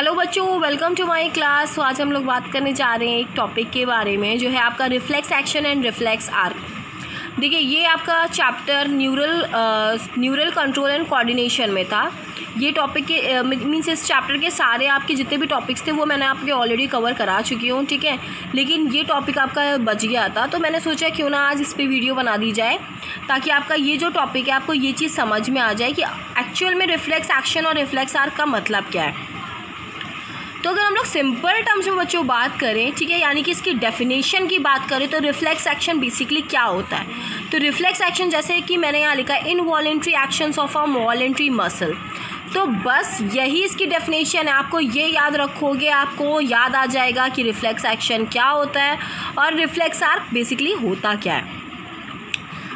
Hello बच्चों welcome to my class तो आज हम लोग बात करने जा रहे हैं एक टॉपिक के बारे में, जो है आपका reflex action and reflex arc देखिए, ये आपका chapter neural neural control and coordination में था। ये टॉपिक के मीन्स इस चैप्टर के सारे आपके जितने भी टॉपिक्स थे, वो मैंने आपके ऑलरेडी कवर करा चुकी हूँ, ठीक है? लेकिन ये टॉपिक आपका बच गया था तो मैंने सोचा क्यों ना आज इस पर वीडियो बना दी जाए, ताकि आपका ये जो टॉपिक है, आपको ये चीज़ समझ में आ जाए कि एक्चुअल में रिफ्लेक्स एक्शन और रिफ्लेक्स आर्क का मतलब क्या है। तो अगर हम लोग सिंपल टर्म्स में बच्चों बात करें, ठीक है, यानी कि इसकी डेफिनेशन की बात करें तो रिफ्लेक्स एक्शन बेसिकली क्या होता है? तो रिफ्लेक्स एक्शन जैसे कि मैंने यहाँ लिखा है involuntary actions of a voluntary muscle तो बस यही इसकी डेफिनेशन है। आपको ये याद रखोगे, आपको याद आ जाएगा कि रिफ्लेक्स एक्शन क्या होता है और रिफ्लेक्स आर्क बेसिकली होता क्या है।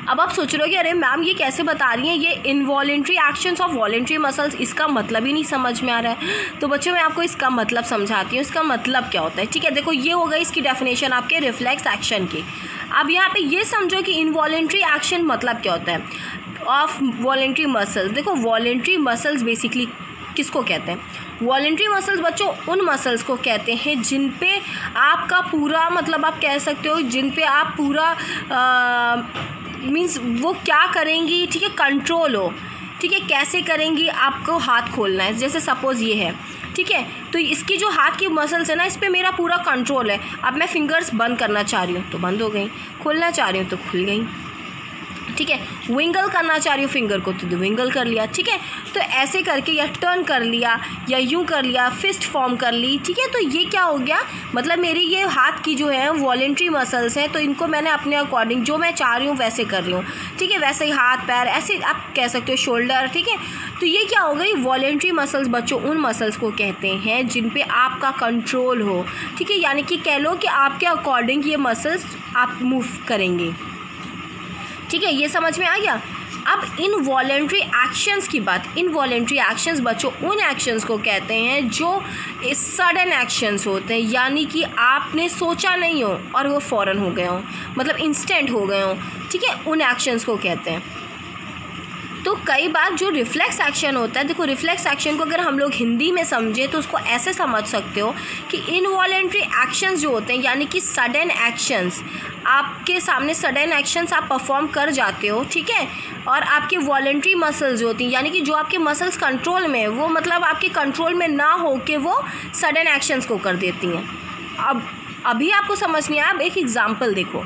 अब आप सोच रहे हो कि अरे मैम, ये कैसे बता रही हैं? ये involuntary actions of voluntary muscles इसका मतलब ही नहीं समझ में आ रहा है। तो बच्चों, मैं आपको इसका मतलब समझाती हूँ। इसका मतलब क्या होता है? ठीक है, देखो, ये हो गई इसकी डेफिनेशन आपके रिफ्लेक्स एक्शन की। अब यहाँ पे ये समझो कि इनवॉलेंट्री एक्शन मतलब क्या होता है? ऑफ़ वॉलेंट्री मसल्स देखो वॉलेंट्री मसल्स बेसिकली किसको कहते हैं? वॉलेंट्री मसल्स बच्चों, उन मसल्स को कहते हैं जिन पे आपका पूरा मतलब आप कह सकते हो, जिन पे आप पूरा मीन्स वो क्या करेंगी? ठीक है कंट्रोल हो। ठीक है, कैसे करेंगी? आपको हाथ खोलना है। जैसे सपोज़ ये है। ठीक है तो इसकी जो हाथ की मसल्स है ना, इस पर मेरा पूरा कंट्रोल है। अब मैं फिंगर्स बंद करना चाह रही हूँ तो बंद हो गई। खोलना चाह रही हूँ तो खुल गई। ठीक है? विंगल करना चाह रही हूँ फिंगर को तो विंगल कर लिया, ठीक है? तो ऐसे करके या टर्न कर लिया, या यूँ कर लिया फिस्ट फॉर्म कर ली, ठीक है? तो ये क्या हो गया? मतलब मेरी ये हाथ की जो है वॉलेंट्री मसल्स हैं तो इनको मैंने अपने अकॉर्डिंग जो मैं चाह रही हूँ, वैसे कर रही हूँ ठीक है? वैसे ही हाथ, पैर, ऐसे आप कह सकते हो शोल्डर ठीक है? तो ये क्या हो गई? वॉलेंट्री मसल्स बच्चों, उन मसल्स को कहते हैं, जिन पे आपका कंट्रोल हो, ठीक है? यानी कि कह लो कि आपके अकॉर्डिंग ये मसल्स आप मूव करेंगे। ठीक है, ये समझ में आ गया? अब इन वॉलेंट्री एक्शंस की बात। इन वॉलेंट्री एक्शंस बच्चों, उन एक्शंस को कहते हैं जो सडन एक्शंस होते हैं, यानी कि आपने सोचा नहीं हो और वो फ़ौरन हो गए हों। मतलब इंस्टेंट हो गए हों। ठीक है, उन एक्शंस को कहते हैं। तो कई बार जो रिफ्लेक्स एक्शन होता है, देखो रिफ्लेक्स एक्शन को अगर हम लोग हिंदी में समझे तो उसको ऐसे समझ सकते हो कि इनवॉलेंट्री एक्शंस जो होते हैं, यानी कि सडन एक्शंस आपके सामने सडन एक्शंस आप परफॉर्म कर जाते हो, ठीक है? और आपकी वॉलेंट्री मसल्स जो होती हैं, यानी कि जो आपके मसल्स कंट्रोल में वो मतलब आपके कंट्रोल में ना हो के वो सडन एक्शंस को कर देती हैं। अब, अभी आपको समझ नहीं आया, अब एक एग्ज़ाम्पल देखो।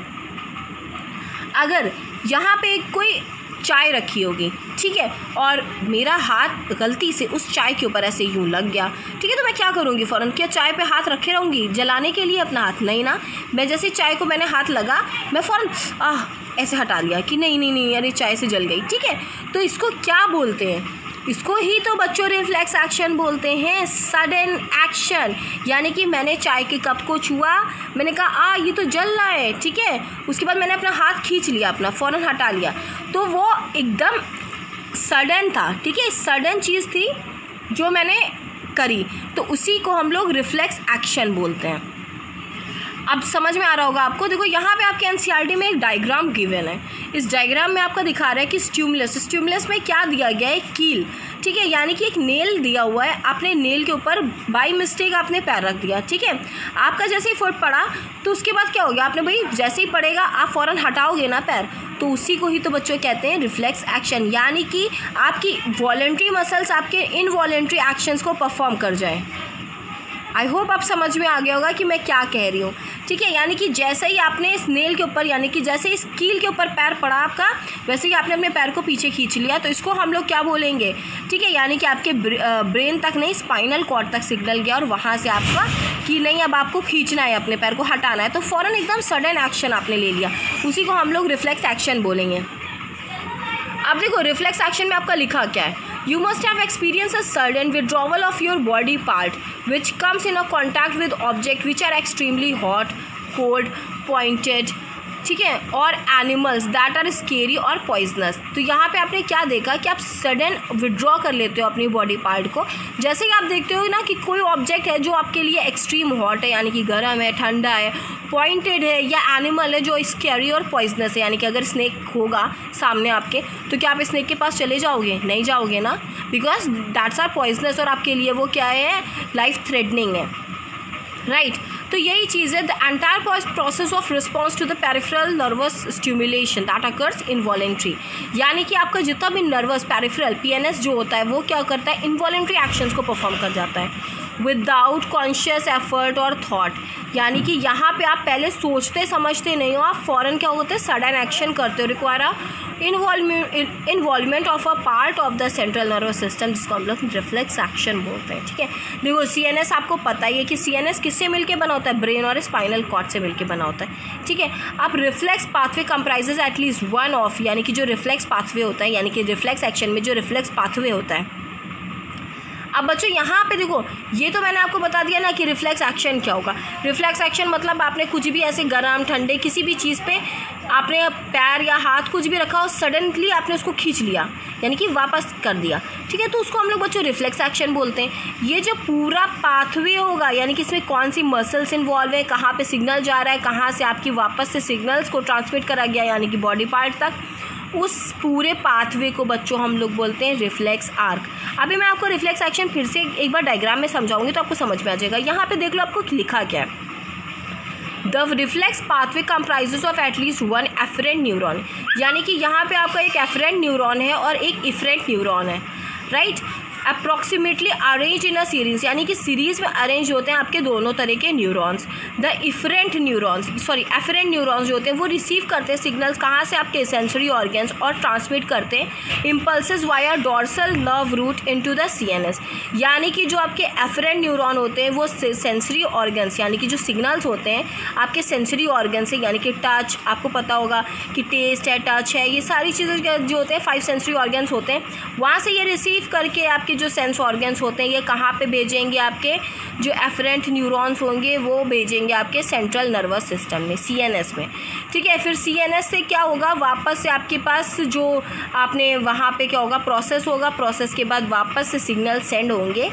अगर यहाँ पे कोई चाय रखी होगी, ठीक है? और मेरा हाथ गलती से उस चाय के ऊपर ऐसे यूँ लग गया। ठीक है तो मैं क्या करूँगी फ़ौरन? क्या चाय पे हाथ रखे रहूँगी? जलाने के लिए अपना हाथ? नहीं ना। मैं जैसे चाय को मैंने हाथ लगा, मैं फ़ौरन, आह, ऐसे हटा लिया कि नहीं नहीं नहीं, अरे, चाय से जल गई, ठीक है? तो इसको क्या बोलते हैं? इसको ही तो बच्चों रिफ्लेक्स एक्शन बोलते हैं सडन एक्शन यानी कि मैंने चाय के कप को छुआ, मैंने कहा, आ, ये तो जल रहा है, ठीक है? उसके बाद मैंने अपना हाथ खींच लिया, अपना फ़ौरन हटा लिया। तो वो एकदम सडन था, ठीक है? सडन चीज़ थी जो मैंने करी। तो उसी को हम लोग रिफ्लेक्स एक्शन बोलते हैं। अब समझ में आ रहा होगा आपको। देखो, यहाँ पे आपके एन में एक डायग्राम गिवन है। इस डायग्राम में आपका दिखा रहा है कि स्ट्यूमलेस स्ट्यूमलेस में क्या दिया गया है? कील। ठीक है, यानी कि एक नेल दिया हुआ है। आपने नेल के ऊपर बाई मिस्टेक आपने पैर रख दिया। ठीक है, आपका जैसे ही फुट पड़ा तो उसके बाद क्या हो गया? आपने भाई, जैसे ही पड़ेगा, आप फ़ौरन हटाओगे ना पैर। तो उसी को ही तो बच्चों कहते हैं रिफ्लेक्स एक्शन यानी कि आपकी वॉलेंट्री मसल्स आपके इनवॉलेंट्री एक्शंस को परफॉर्म कर जाए। आई होप आप समझ में आ गया होगा कि मैं क्या कह रही हूँ। ठीक है, यानी कि जैसे ही आपने इस नेल के ऊपर, यानी कि जैसे इस कील के ऊपर पैर पड़ा आपका, वैसे ही आपने अपने पैर को पीछे खींच लिया। तो इसको हम लोग क्या बोलेंगे? ठीक है, यानी कि आपके ब्रेन तक नहीं स्पाइनल कॉर्ड तक सिग्नल गया और वहाँ से आपका कि नहीं, अब आपको खींचना है, अपने पैर को हटाना है। तो फ़ौरन एकदम सडन एक्शन आपने ले लिया। उसी को हम लोग रिफ्लेक्स एक्शन बोलेंगे। अब देखो रिफ्लेक्स एक्शन में आपका लिखा क्या है? You must have experienced a sudden withdrawal of your body part which comes in a contact with object which are extremely hot, cold, pointed, ठीक है? और एनिमल्स दैट आर स्केरी और पॉइजनस तो यहाँ पे आपने क्या देखा कि आप सडन विड्रॉ कर लेते हो अपनी बॉडी पार्ट को। जैसे कि आप देखते हो ना कि कोई ऑब्जेक्ट है जो आपके लिए एक्सट्रीम हॉट है, यानी कि गर्म है, ठंडा है पॉइंटेड है, या एनिमल है जो स्केरी और पॉइजनस है, यानी कि अगर स्नैक होगा सामने आपके तो क्या आप स्नैक के पास चले जाओगे? नहीं जाओगे ना? बिकॉज़ दैट्स आर पॉइजनस और आपके लिए वो क्या है? लाइफ थ्रेटनिंग है। Right right? तो यही चीज़ है the entire process of response to the peripheral nervous stimulation that occurs involuntary यानी कि आपका जितना भी नर्वस पेरिफेरल पीएनएस जो होता है, वो क्या करता है? इन्वॉलेंट्री एक्शंस को परफॉर्म कर जाता है। विदाउट कॉन्शियस एफर्ट और थॉट यानी कि यहाँ पे आप पहले सोचते, समझते नहीं हो, आप फ़ौरन क्या होते हैं? सडन एक्शन करते हो require involvement of a part of the central nervous system जिसको हम लोग रिफ्लेक्स एक्शन बोलते हैं, ठीक है? देखो सी एन एस आपको पता ही है कि सी एन एस किससे मिलकर बना होता है? ब्रेन और स्पाइनल कॉर्ड से मिलकर बना होता है, ठीक है? आप reflex pathway comprises at least one of यानी कि जो रिफ्लेक्स पाथवे होता है, यानी कि रिफ्लेक्स एक्शन में जो रिफ्लेक्स पाथवे होता है अब बच्चों, यहाँ पे देखो, ये तो मैंने आपको बता दिया ना कि रिफ्लेक्स एक्शन क्या होगा। रिफ्लेक्स एक्शन मतलब आपने कुछ भी ऐसे गर्म, ठंडे किसी भी चीज़ पे आपने पैर या हाथ कुछ भी रखा और सडनली आपने उसको खींच लिया, यानी कि वापस कर दिया। ठीक है तो उसको हम लोग बच्चों रिफ्लेक्स एक्शन बोलते हैं। ये जो पूरा पाथवे होगा, यानी कि इसमें कौन सी मसल्स इन्वॉल्व है, कहाँ पे सिग्नल जा रहा है, कहाँ से आपकी वापस से सिग्नल्स को ट्रांसमिट करा गया, यानी कि बॉडी पार्ट तक उस पूरे पाथवे को बच्चों हम लोग बोलते हैं रिफ्लेक्स आर्क अभी मैं आपको रिफ्लेक्स एक्शन फिर से एक बार डायग्राम में समझाऊँगी तो आपको समझ में आ जाएगा। यहाँ पे देख लो आपको लिखा क्या है। The reflex pathway comprises of at least one afferent neuron यानी कि यहाँ पे आपका एक एफरेंट न्यूरोन है और एक इफरेंट न्यूरोन है। Right right? Approximately arrange in a series यानी कि सीरीज़ में अरेंज होते हैं आपके दोनों तरह के neurons the efferent neurons sorry afferent neurons जो होते हैं, वो रिसीव करते हैं सिग्नल्स कहाँ से? आपके सेंसरी ऑर्गन्स और ट्रांसमिट करते हैं impulses via dorsal nerve root into the C N S यानी कि जो आपके एफरेंट न्यूरॉन होते हैं, वो सेंसरी ऑर्गन्स यानी कि जो सिग्नल्स होते हैं, आपके सेंसरी ऑर्गन से, यानी कि टच आपको पता होगा कि टेस्ट है टच है, ये सारी चीज़ें जो होते हैं फाइव सेंसरी ऑर्गन्स होते हैं, वहाँ से ये रिसीव करके आपके जो सेंस ऑर्गन्स होते हैं, ये कहाँ पे भेजेंगे आपके? जो एफरेंट न्यूरॉन्स होंगे, वो भेजेंगे आपके सेंट्रल नर्वस सिस्टम में सीएनएस में। ठीक है, फिर सीएनएस से क्या होगा? वापस से आपके पास जो आपने वहाँ पे क्या होगा? प्रोसेस होगा। प्रोसेस के बाद वापस से सिग्नल सेंड होंगे।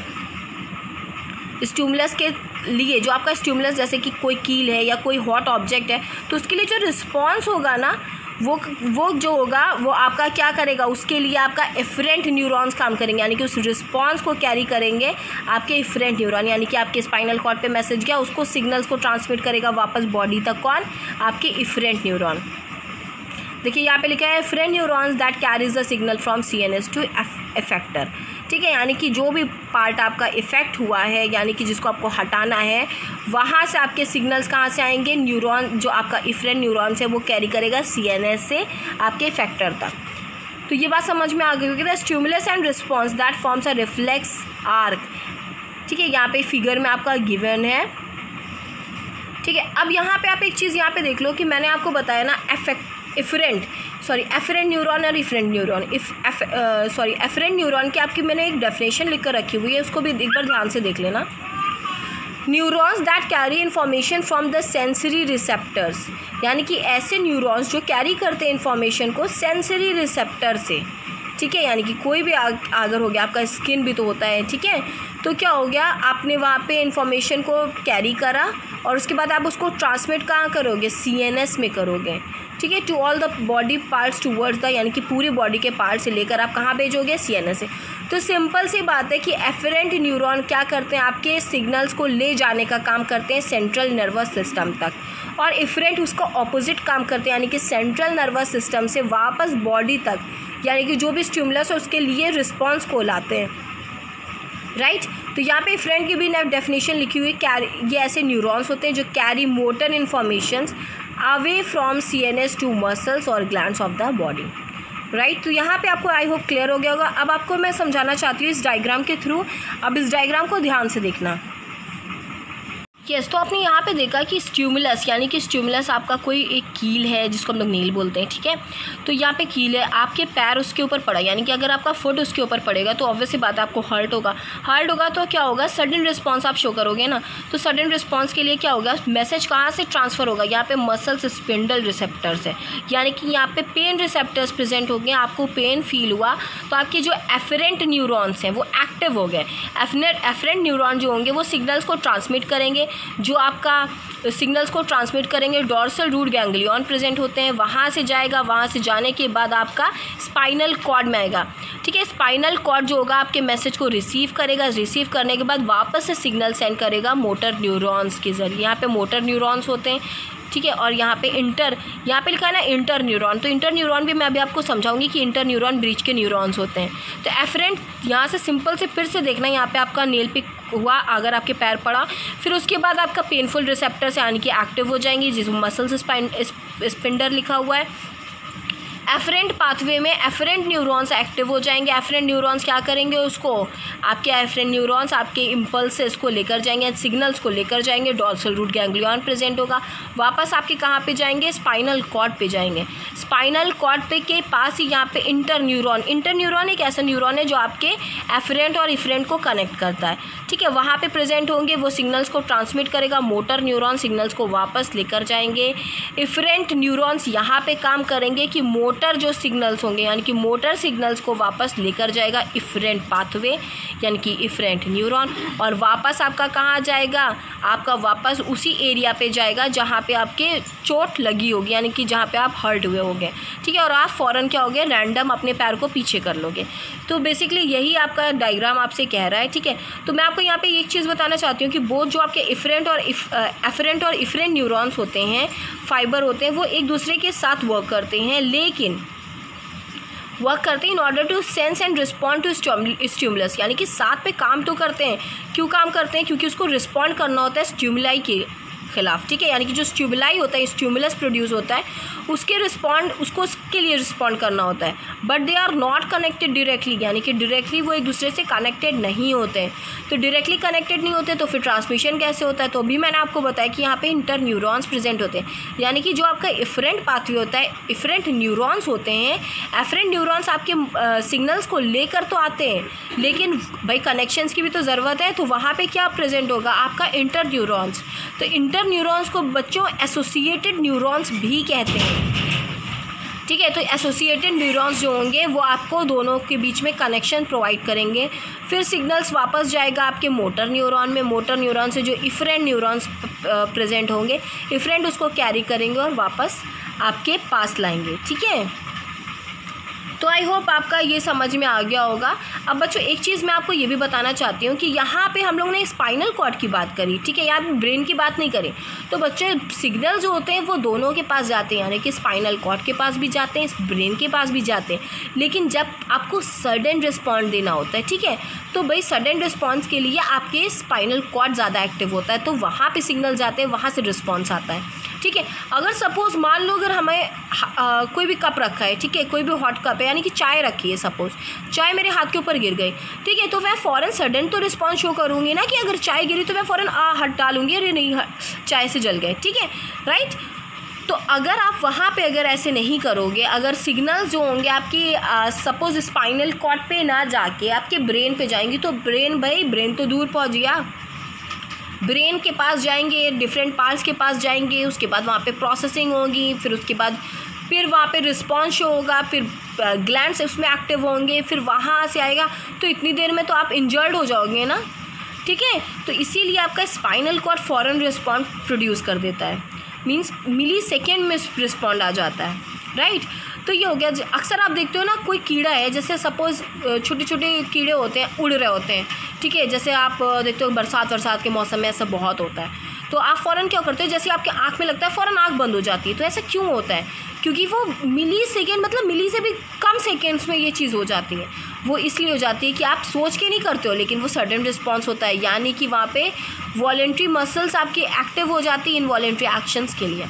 स्ट्यूमलस के लिए, जो आपका स्ट्यूमलस जैसे कि कोई कील है या कोई हॉट ऑब्जेक्ट है तो उसके लिए जो रिस्पॉन्स होगा ना वो वो जो होगा, वो आपका क्या करेगा? उसके लिए आपका एफरेंट न्यूरॉन्स काम करेंगे। यानी कि उस रिस्पॉन्स को कैरी करेंगे आपके इफरेंट न्यूरॉन यानी कि आपके स्पाइनल कॉर्ड पे मैसेज गया, उसको सिग्नल्स को ट्रांसमिट करेगा वापस बॉडी तक कौन आपके इफरेंट न्यूरॉन देखिए, यहाँ पे लिखा है efferent neurons that carries the signal from C N S to effector ठीक है, यानी कि जो भी पार्ट आपका इफ़ेक्ट हुआ है, यानी कि जिसको आपको हटाना है, वहाँ से आपके सिग्नल्स कहाँ से आएँगे? न्यूरॉन जो आपका इफ्रेंट न्यूरॉन्स है, वो कैरी करेगा सी एन एस से आपके इफेक्टर तक। तो ये बात समझ में आ गई क्योंकि stimulus and response that forms a reflex arc ठीक है, यहाँ पे फिगर में आपका गिवन है। ठीक है, अब यहाँ पे आप एक चीज़ यहाँ पे देख लो कि मैंने आपको बताया ना effect efferent sorry afferent neuron और efferent neuron if sorry afferent neuron की आपकी मैंने एक डेफिनेशन लिख कर रखी हुई है, उसको भी एक बार ध्यान से देख लेना. Neurons that carry information from the sensory receptors यानी कि ऐसे न्यूरॉन्स जो कैरी करते हैं इन्फॉर्मेशन को सेंसरी रिसेप्टर से. ठीक है? यानी कि कोई भी आगर हो गया, आपका स्किन भी तो होता है, ठीक है? तो क्या हो गया, आपने वहाँ पे इंफॉर्मेशन को कैरी करा और उसके बाद आप उसको ट्रांसमिट कहाँ करोगे? सीएनएस में करोगे, ठीक है? To all the body parts towards the यानी कि पूरी बॉडी के पार्ट से लेकर आप कहाँ भेजोगे? सी एन से। तो सिंपल सी बात है कि एफरेंट न्यूरॉन क्या करते हैं? आपके सिग्नल्स को ले जाने का काम करते हैं सेंट्रल नर्वस सिस्टम तक। और इफरेंट उसका ऑपोजिट काम करते हैं, यानी कि सेंट्रल नर्वस सिस्टम से वापस बॉडी तक। यानी कि जो भी स्ट्यूमलस है, उसके लिए रिस्पॉन्स को लाते हैं। Right right? तो यहाँ पे फ्रेंड की भी डेफिनेशन लिखी हुई कैरी ये ऐसे न्यूरॉन्स होते हैं जो carry motor information away from C N S to muscles और glands of the body right तो यहाँ पे आपको आई होप क्लियर हो गया होगा। अब आपको मैं समझाना चाहती हूँ इस डायग्राम के थ्रू अब इस डायग्राम को ध्यान से देखना। यस तो आपने यहाँ पे देखा कि स्ट्यूमुलस यानी कि स्ट्यूमुलस आपका कोई एक कील है जिसको हम लोग नील बोलते हैं, ठीक है? तो यहाँ पे कील है, आपके पैर उसके ऊपर पड़ा, यानी कि अगर आपका फुट उसके ऊपर पड़ेगा तो ऑब्वियसली बात है आपको हर्ट होगा। हर्ट होगा तो क्या होगा? सडन रिस्पॉन्स आप शो करोगे ना? तो सडन रिस्पॉन्स के लिए क्या होगा? मैसेज कहाँ से ट्रांसफ़र होगा? यहाँ पे मसल्स स्पिंडल रिसेप्टर्स है। यानी कि यहाँ पे पेन रिसेप्टर्स प्रेजेंट हो गए, आपको पेन फील हुआ तो आपके जो एफरेंट न्यूरॉन्स हैं, वो एक्टिव हो गए। एफरेंट न्यूरॉन जो होंगे, वो सिग्नल्स को ट्रांसमिट करेंगे जो आपका सिग्नल्स को ट्रांसमिट करेंगे, डॉर्सल रूट गैंगलियन प्रेजेंट होते हैं। वहाँ से जाएगा, वहाँ से जाने के बाद आपका स्पाइनल कॉर्ड में आएगा। ठीक है, स्पाइनल कॉर्ड जो होगा, आपके मैसेज को रिसीव करेगा। रिसीव करने के बाद वापस से सिग्नल सेंड करेगा मोटर न्यूरॉन्स के ज़रिए। यहाँ पे मोटर न्यूरॉन्स होते हैं। ठीक है, और यहाँ पे इंटर यहाँ पे लिखा है ना इंटर न्यूरॉन तो इंटर न्यूरॉन भी मैं अभी आपको समझाऊँगी कि इंटर न्यूरॉन ब्रिज के न्यूरॉन्स होते हैं। तो एफरेंट यहाँ से सिंपल से फिर से देखना, यहाँ पे आपका नेल पिक हुआ, अगर आपके पैर पड़ा, फिर उसके बाद आपका पेनफुल रिसेप्टर से यानी कि एक्टिव हो जाएँगी, जिस मसल्स स्पाइन स्पिंडर लिखा हुआ है। एफरेंट पाथवे में एफरेंट न्यूरॉन्स एक्टिव हो जाएँगे। एफरेंट न्यूरॉन्स क्या करेंगे उसको? आपके एफरेंट न्यूरॉन्स आपके इम्पल्सेस को लेकर जाएँगे सिग्नल्स को लेकर जाएँगे डॉल्सल रूट गैंग्लियन प्रेजेंट होगा। वापस आपके कहाँ पे जाएँगे? स्पाइनल कॉर्ड पे जाएँगे। स्पाइनल कॉर्ड पे के पास ही यहाँ पे इंटर न्यूरॉन इंटर न्यूरॉन एक ऐसा न्यूरॉन है जो आपके एफरेंट और इफरेंट को कनेक्ट करता है। ठीक है, वहाँ पे प्रेजेंट होंगे, वो सिग्नल्स को ट्रांसमिट करेगा मोटर न्यूरॉन सिग्नल्स को वापस लेकर जाएँगे। इफरेंट न्यूरॉन्स यहाँ पे काम करेंगे कि मोटर मोटर जो सिग्नल्स होंगे, यानी कि मोटर सिग्नल्स को वापस लेकर जाएगा इफरेंट पाथवे यानी कि इफरेंट न्यूरॉन और वापस आपका कहाँ जाएगा? आपका वापस उसी एरिया पे जाएगा जहाँ पे आपके चोट लगी होगी, यानी कि जहाँ पे आप हर्ट हुए होंगे। ठीक है, और आप फ़ौरन क्या होगे? रैंडम अपने पैर को पीछे कर लोगे। तो बेसिकली यही आपका डायग्राम आपसे कह रहा है, ठीक है? तो मैं आपको यहाँ पर एक चीज़ बताना चाहती हूँ कि बोथ जो आपके इफरेंट और एफरेंट और इफरेंट न्यूरॉन्स होते हैं फाइबर होते हैं, वो एक दूसरे के साथ वर्क करते हैं, लेकिन वर्क करते हैं in order to sense and respond to stimulus यानी कि साथ पे काम तो करते हैं। क्यों काम करते हैं? क्योंकि उसको रिस्पॉन्ड करना होता है स्ट्यूमुलाई के खिलाफ, ठीक है? यानी कि जो स्ट्यूबलाई होता है स्ट्यूमुलस प्रोड्यूस होता है, उसके रिस्पॉन्ड उसको उसके लिए रिस्पॉन्ड करना होता है। But they are not connected directly यानी कि डायरेक्टली वो एक दूसरे से कनेक्टेड नहीं होते हैं। तो डायरेक्टली कनेक्टेड नहीं होते तो फिर ट्रांसमिशन कैसे होता है? तो अभी मैंने आपको बताया कि यहाँ पे इंटर न्यूरॉन्स प्रेजेंट होते हैं। यानी कि जो आपका इफरेंट पाथवे होता है इफरेंट न्यूरॉन्स होते हैं एफरेंट न्यूरॉन्स आपके सिग्नल्स को लेकर तो आते हैं, लेकिन भाई कनेक्शंस की भी तो ज़रूरत है तो वहाँ पे क्या प्रेजेंट होगा? आपका इंटर न्यूरॉन्स तो इंटर न्यूरॉन्स को बच्चों एसोसिएटेड न्यूरॉन्स भी कहते हैं। ठीक है तो एसोसिएटेड न्यूरॉन्स जो होंगे, वो आपको दोनों के बीच में कनेक्शन प्रोवाइड करेंगे। फिर सिग्नल्स वापस जाएगा आपके मोटर न्यूरॉन में। मोटर न्यूरॉन से जो इफरेंट न्यूरॉन्स प्रेजेंट होंगे इफरेंट उसको कैरी करेंगे और वापस आपके पास लाएँगे। ठीक है? तो आई होप आपका ये समझ में आ गया होगा। अब बच्चों, एक चीज़ मैं आपको ये भी बताना चाहती हूँ कि यहाँ पे हम लोग ने स्पाइनल कॉर्ड की बात करी, ठीक है? यहाँ ब्रेन की बात नहीं करी। तो बच्चे सिग्नल जो होते हैं वो दोनों के पास जाते हैं, यानी कि स्पाइनल कॉर्ड के पास भी जाते हैं ब्रेन के पास भी जाते हैं। लेकिन जब आपको सडन रिस्पॉन्ड देना होता है, ठीक है? तो भाई सडन रिस्पॉन्स के लिए आपके स्पाइनल कॉर्ड ज़्यादा एक्टिव होता है तो वहाँ पर सिग्नल जाते हैं, वहाँ से रिस्पॉन्स आता है। ठीक है अगर सपोज़ मान लो अगर हमें आ, कोई भी कप रखा है ठीक है कोई भी हॉट कप है यानी कि चाय रखी है सपोज़ चाय मेरे हाथ के ऊपर गिर गई ठीक है तो मैं फ़ौरन सडन तो रिस्पॉन्स शो करूँगी ना कि अगर चाय गिरी तो मैं फ़ौरन आ हट डालूँगी अरे नहीं चाय से जल गए ठीक है राइट तो अगर आप वहाँ पे अगर ऐसे नहीं करोगे अगर सिग्नल जो होंगे आपकी सपोज़ स्पाइनल कॉर्ड पे ना जाके आपके ब्रेन पे जाएँगी तो ब्रेन भाई ब्रेन तो दूर पहुँच गया। ब्रेन के पास जाएँगे डिफरेंट पार्ट्स के पास जाएँगे, उसके बाद वहाँ पे प्रोसेसिंग होगी, फिर उसके बाद, फिर वहाँ पे रिस्पॉन्स शो होगा, फिर ग्लैंड्स उसमें एक्टिव होंगे, फिर वहाँ से आएगा। तो इतनी देर में तो आप इंजर्ड हो जाओगे ना? ठीक है? तो इसीलिए आपका स्पाइनल कॉर्ड फ़ौरन रिस्पॉन्ड प्रोड्यूस कर देता है। मीन्स मिली सेकेंड में रिस्पॉन्ड आ जाता है। राइट तो ये हो गया अक्सर आप देखते हो ना, कोई कीड़ा है, जैसे सपोज़ छोटे छोटे कीड़े होते हैं, उड़ रहे होते हैं, ठीक है? जैसे आप देखते हो बरसात, वरसात के मौसम में ऐसा बहुत होता है। तो आप फ़ौरन क्या करते हो, जैसे आपके आँख में लगता है, फ़ौरन आँख बंद हो जाती है। तो ऐसा क्यों होता है? क्योंकि वो मिली सेकेंड मतलब मिली से भी कम सेकेंड्स में ये चीज़ हो जाती है। वो इसलिए हो जाती है कि आप सोच के नहीं करते हो, लेकिन वो सडन रिस्पॉन्स होता है। यानी कि वहाँ पे वॉलेंट्री मसल्स आपकी एक्टिव हो जाती है इन वॉलेंट्री एक्शंस के लिए।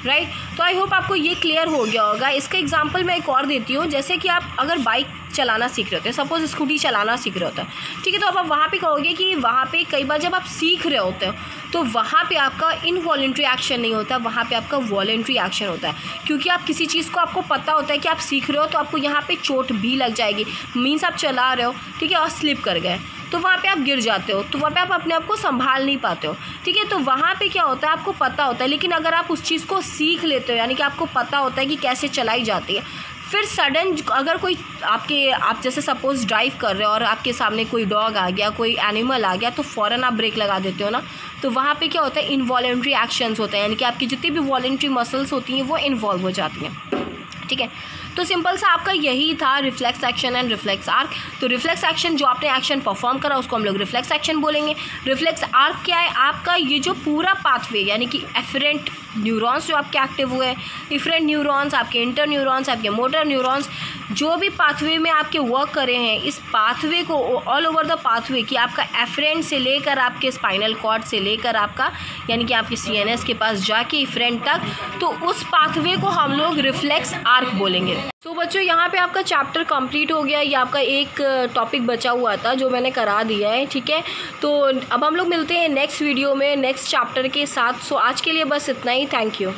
राइट तो आई होप आपको ये क्लियर हो गया होगा। इसका एग्ज़ाम्पल मैं एक और देती हूँ। जैसे कि आप अगर बाइक चलाना सीख रहे होते हैं सपोज़ स्कूटी चलाना सीख रहे होते हैं। ठीक है तो अब आप वहाँ पे कहोगे कि वहाँ पे कई बार जब आप सीख रहे होते हो तो वहाँ पे आपका इनवॉलेंट्री एक्शन नहीं होता, वहाँ पे आपका वॉलेंट्री एक्शन होता है। क्योंकि आप किसी चीज़ को, आपको पता होता है कि आप सीख रहे हो तो आपको यहाँ पे चोट भी लग जाएगी। मीन्स आप चला रहे हो, ठीक है, और स्लिप कर गए। तो वहाँ पे आप गिर जाते हो तो वहाँ पे आप अपने आप को संभाल नहीं पाते हो। ठीक है तो वहाँ पे क्या होता है, आपको पता होता है, लेकिन अगर आप उस चीज़ को सीख लेते हो, यानी कि आपको पता होता है कि कैसे चलाई जाती है, फिर सडन अगर कोई आपके, आप जैसे सपोज़ ड्राइव कर रहे हो और आपके सामने कोई डॉग आ गया, कोई एनिमल आ गया तो फ़ौरन आप ब्रेक लगा देते हो ना। तो वहाँ पे क्या होता है इनवॉलेंट्री एक्शंस होते हैं, यानी कि आपकी जितनी भी वॉलेंट्री मसल्स होती हैं, वो इन्वॉल्व हो जाती हैं। ठीक है तो सिंपल सा आपका यही था reflex action and reflex arc तो रिफ्लेक्स एक्शन जो आपने एक्शन परफॉर्म करा, उसको हम लोग रिफ्लेक्स एक्शन बोलेंगे. रिफ्लेक्स आर्क क्या है? आपका ये जो पूरा पाथवे यानी कि एफरेंट न्यूरॉन्स जो आपके एक्टिव हुए हैं डिफरेंट न्यूरॉन्स आपके इंटर न्यूरॉन्स आपके मोटर न्यूरॉन्स जो भी पाथवे में आपके वर्क करे हैं, इस पाथवे को ऑल ओवर द पाथवे कि आपका एफरेंट से लेकर आपके स्पाइनल कॉर्ड से लेकर आपका, यानी कि आपके सीएनएस के पास जाके फ्रेंड तक तो उस पाथवे को हम लोग रिफ्लेक्स आर्क बोलेंगे। तो बच्चों, यहाँ पे आपका चैप्टर कंप्लीट हो गया, ये आपका एक टॉपिक बचा हुआ था जो मैंने करा दिया है, ठीक है? तो अब हम लोग मिलते हैं नेक्स्ट वीडियो में नेक्स्ट चैप्टर के साथ। सो आज के लिए बस इतना ही थैंक यू